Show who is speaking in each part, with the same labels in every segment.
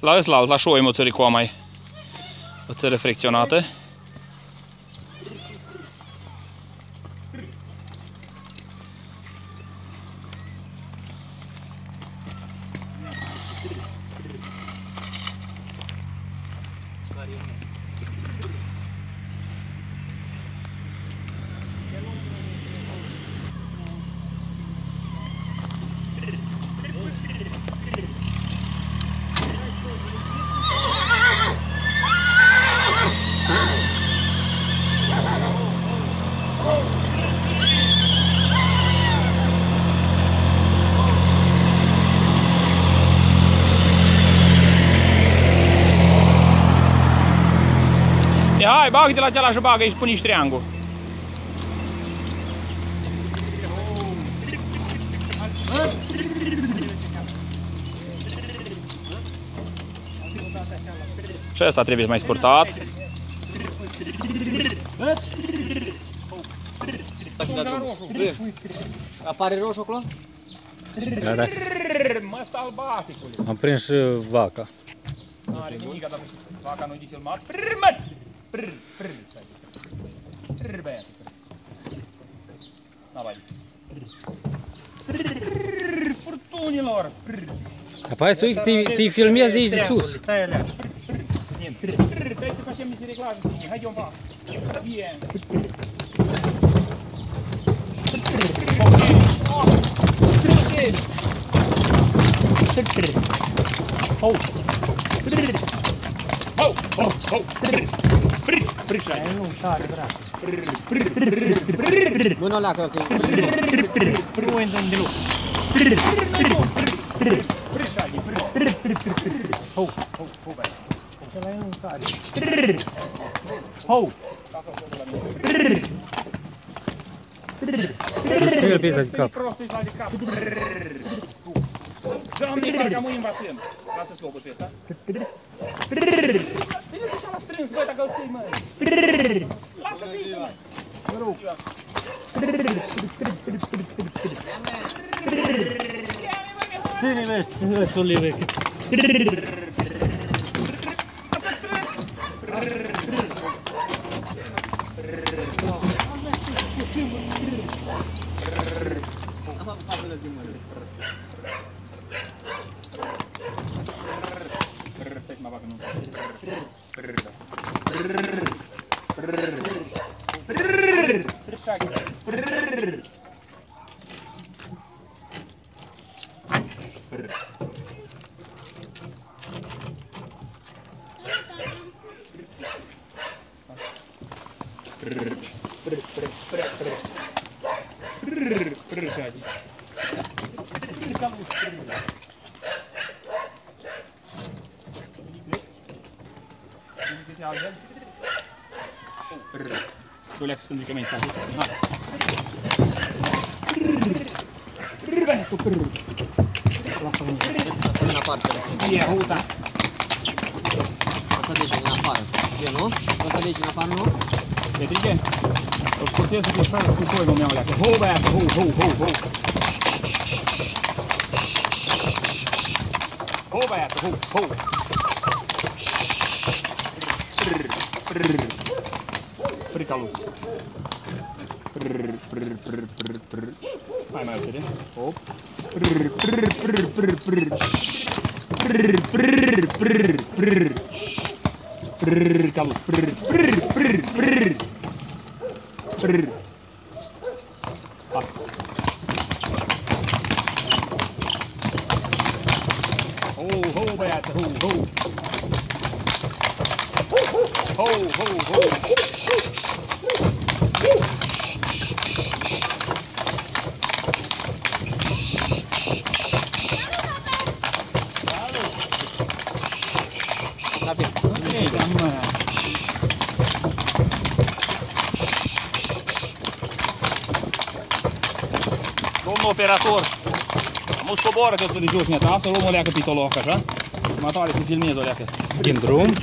Speaker 1: La ăsta, la șou e motoricoa mai o țără fricționată. Ia, hai, bagă de la cealaltă și bagă și pune și triangul. Și asta trebuie mai scurtat.
Speaker 2: Apare roșu acolo?
Speaker 3: Da, da.
Speaker 1: Mă, salbaticule!
Speaker 3: Am prins și vaca.
Speaker 1: Nu are nimic, dar vaca nu-i de filmat. Prr, mă! Prr, prr, sai. Prr, bem. Lá vai. Prr, furtunilor.
Speaker 3: Rapaz, sui ti, ti filmezi de aici de sus.
Speaker 2: Stai alea.
Speaker 1: Trebuie să facem niște reglaje. Hai, Ion, Bine.
Speaker 2: Oh! Oh! Oh! Oh!
Speaker 1: Pričaj.
Speaker 2: Eno šale, brat. Não
Speaker 1: la, ok. Prvo Não dan delu. Pričaj, prvo.
Speaker 2: Ho,
Speaker 1: ho, ho,
Speaker 2: baj. Šala não šale.
Speaker 1: Ho. Prvi bi za kap. Prosto izvadi kap. Zamni, pa ga mojim bacim. Da se slobodite. 50 que eu sei, mano. Passa aqui, mano.
Speaker 2: Siinä meistä hyvät sulivikit.
Speaker 1: Apa apa boleh dimulai? Du lägger så mycket mer
Speaker 2: În afară.
Speaker 1: Ie, huuta.
Speaker 2: O să deci în afară. E, nu? O să deci în afară, nu?
Speaker 1: Dit is het. Als het eerst is, hem wel lekker. Ho, weg, ho, ho, ho, ho. Ho, weg, ho, ho. Frikalo. Prrr, prrr, prrr, prrr, prrr. Mijn muis. Hop. Prrr, prrr, prrr, prrr, prrr. Prrr, prrr, prrr. Brrr, come on. Brrr, brrr, brrr, brrr. Brrr. Fuck. Ah. Ho, ho, bat, ho, ho. Ho, ho, ho. Domnul operator, nu scoboară că să de jos, mi-a asta luăm o leacă pe toloc, așa? Mă tare să filmez o leacă.
Speaker 3: Din drum.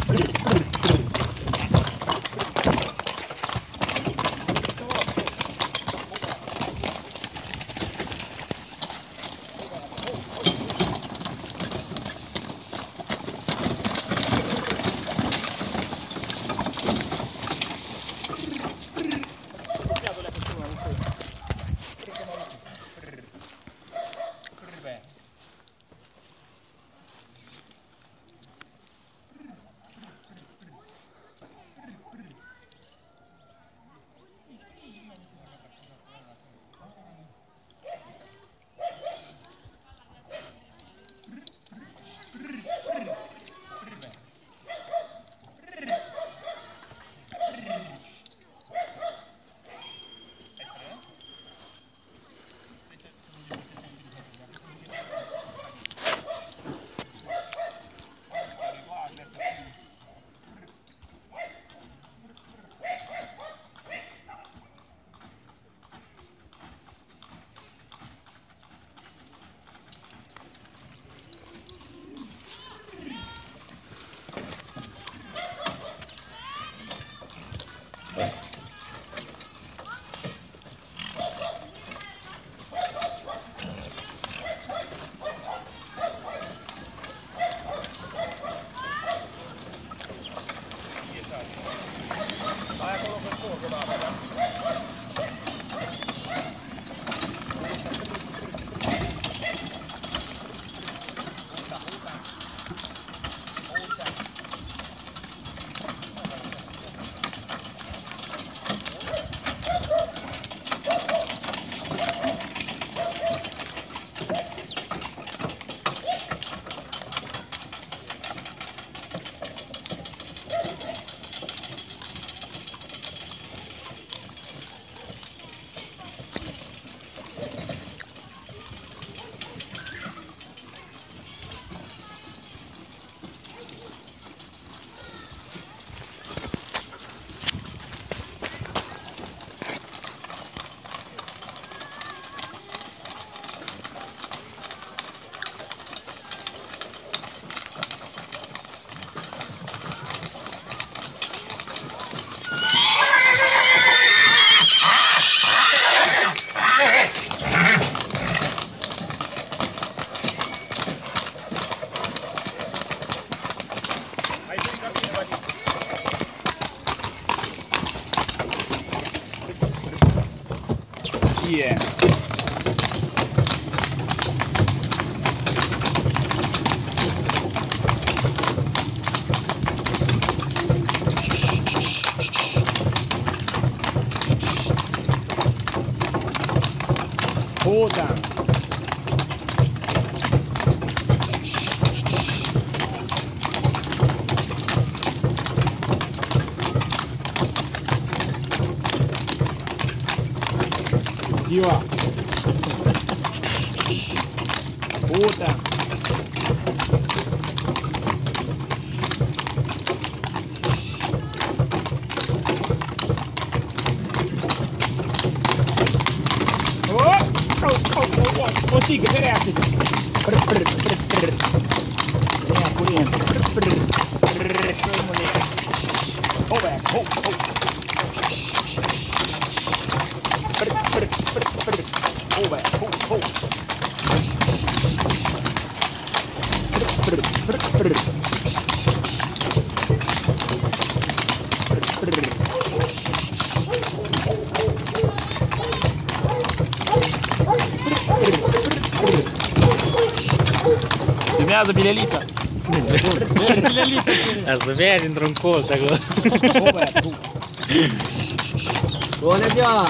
Speaker 1: yeah. Hold down. aqui, ó. Puta. Oh, oh, oh, Consiga, merece. Vem a corrente. Show, moleque. Oh. Oh, oh. Trează bilelița.
Speaker 3: Bilelița. Ați bea dintr-un colț acolo.
Speaker 2: Bună ziua!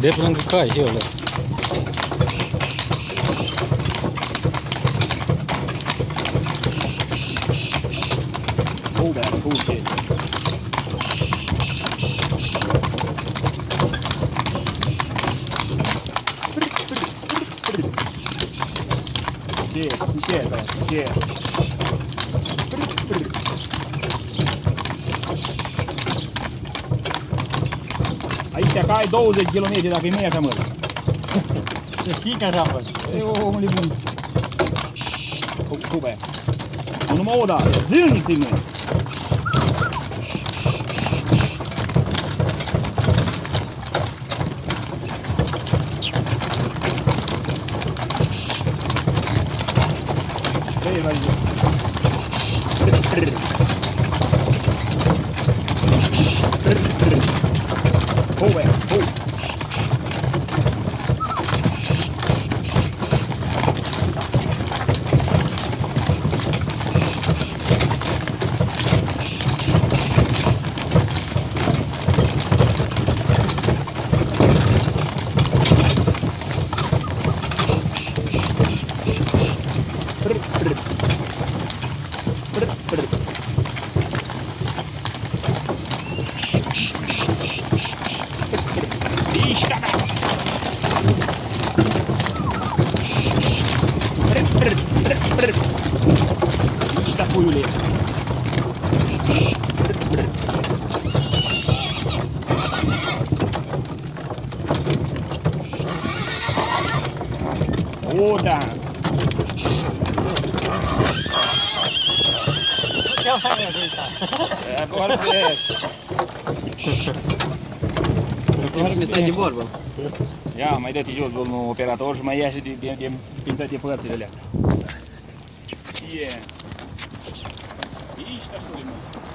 Speaker 3: De pe lângă cai, eu le.
Speaker 1: Hold that, hold it. Ce, ce, băiat, ce? Prr, prr. Aici ca ai 20 km dacă e mai așa mă.
Speaker 2: Să știi că așa fac.
Speaker 1: E o omul bun. Cu, cu băiat. Nu numai o dată, zângți mă. Vedi, bence. O, da! Ce mai e Vorbesc!
Speaker 2: Vorbesc, stai de vorbă.
Speaker 1: Ia, mai dă-te jos, domnul operator, și mai ia și din, din, din toate părțile alea. Yeah. Ești așa de mult.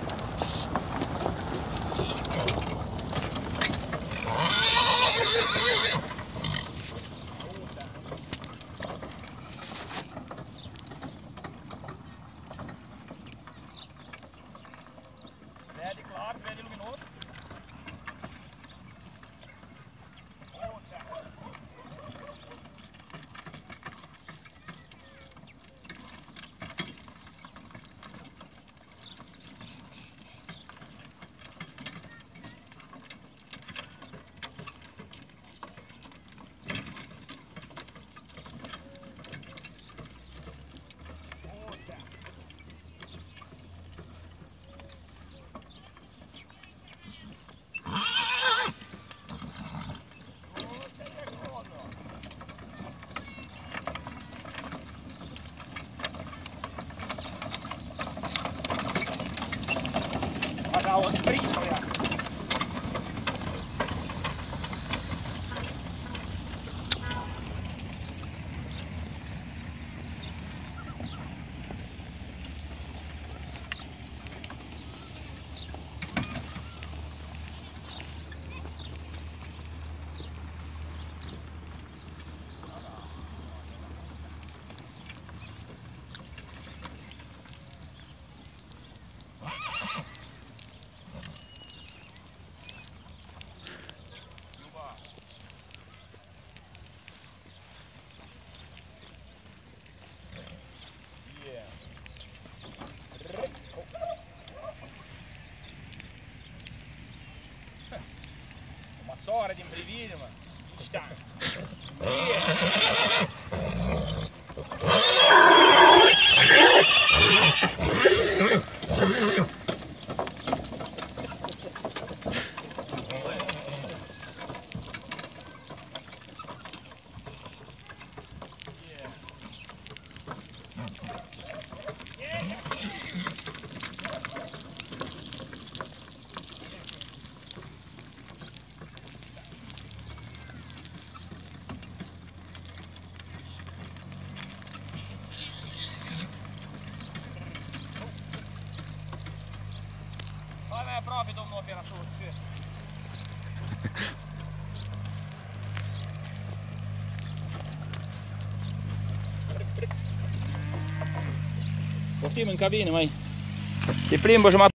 Speaker 1: 我可以。Sora din privire, mă. Știam. Poftim în cabină, mai. Te plimbă jumătate.